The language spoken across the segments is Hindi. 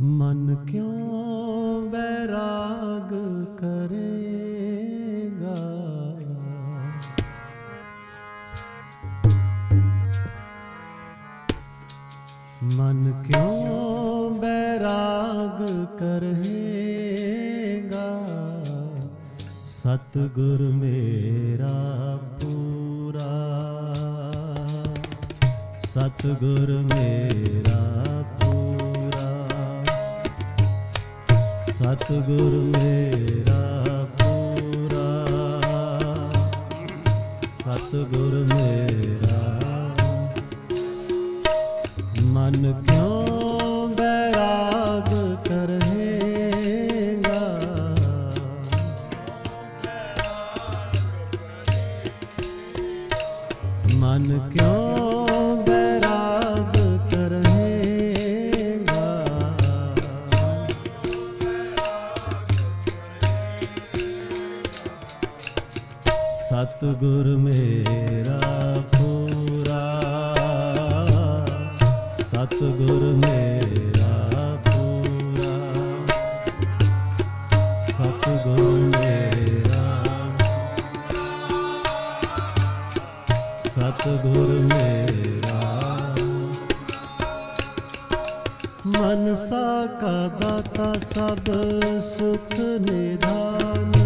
मन क्यों बैराग करेगा? मन क्यों बैराग करेगा? सतगुर मेरा पूरा। सतगुर मेरा पूरा। सतगुर मेरा पूरा सतगुर मेरा मन क्यों सतगुर मेरा पूरा। सतगुर मेरा पूरा। सतगुर मेरा। सतगुर मेरा। मनसा का दाता सब सुख निधान।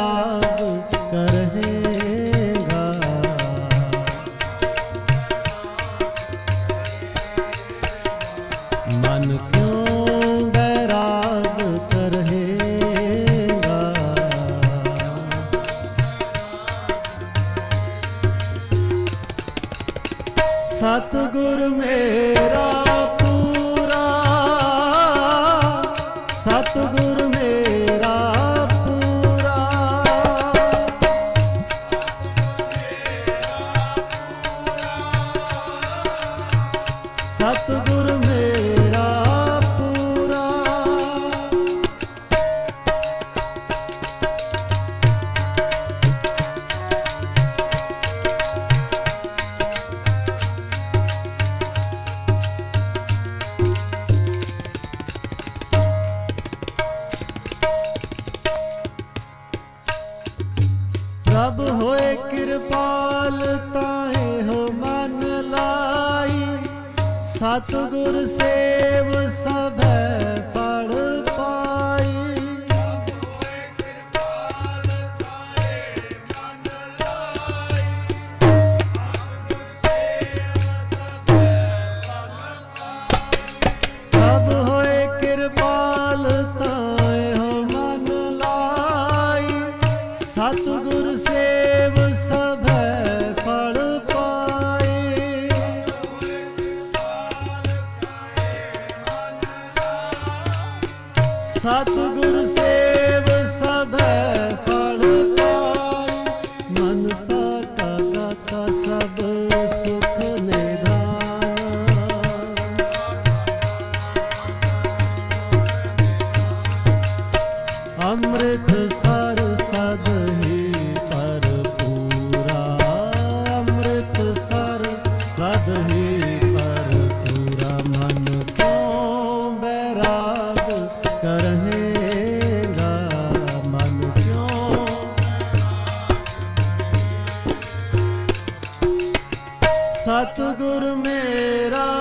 सतगुर मेरा प्रभ होए कृपाल ताए हो मन लाई सतगुर सेव सब सतगुर सतगुर मेरा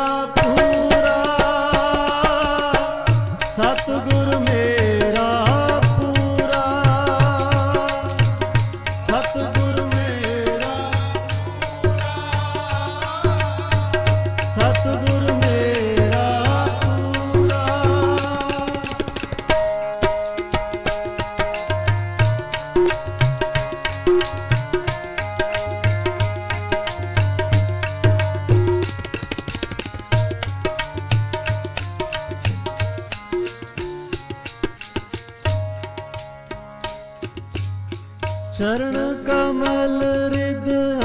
चरण कमल हृदय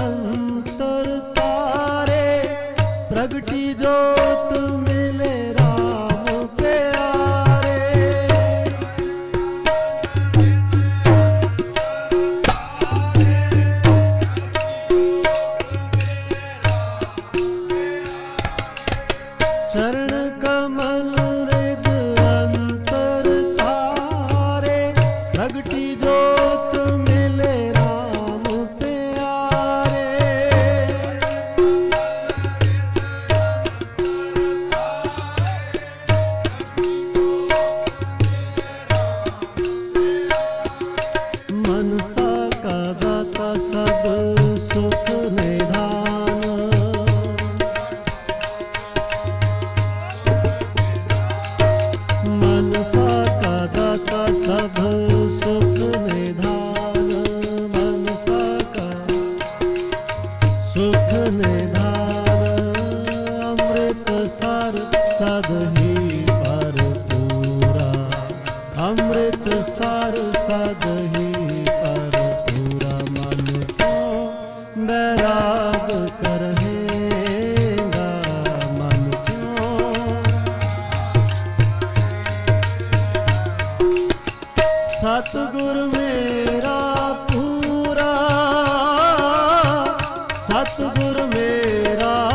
ਸਤਿਗੁਰ ਮੇਰਾ।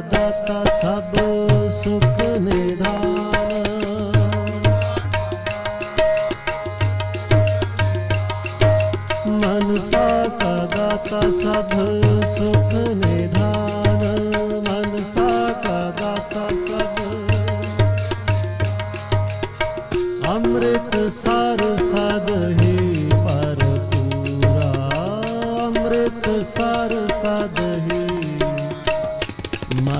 दाता सब सुख निधान। मनसा का दाता सब सुख निधान। मनसा का दाता सब। अमृत सार सद ही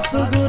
tudo